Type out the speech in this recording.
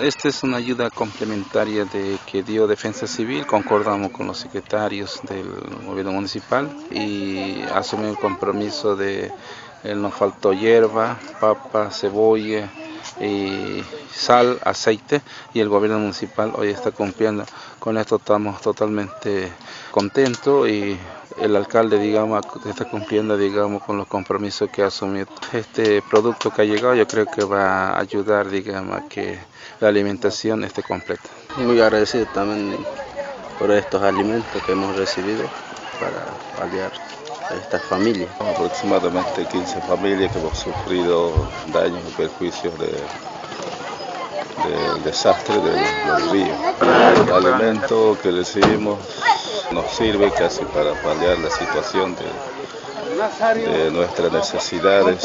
Esta es una ayuda complementaria de que dio Defensa Civil, concordamos con los secretarios del gobierno municipal y asumimos el compromiso de él nos faltó hierba, papa, cebolla y sal, aceite y el gobierno municipal hoy está cumpliendo. Con esto estamos totalmente contentos y el alcalde digamos está cumpliendo digamos con los compromisos que ha asumido. Este producto que ha llegado yo creo que va a ayudar digamos a que la alimentación esté completa. Muy agradecido también por estos alimentos que hemos recibido para paliar a estas familias. Aproximadamente 15 familias que hemos sufrido daños y perjuicios de, del desastre del, río. El alimento que recibimos nos sirve casi para paliar la situación de, de nuestras necesidades.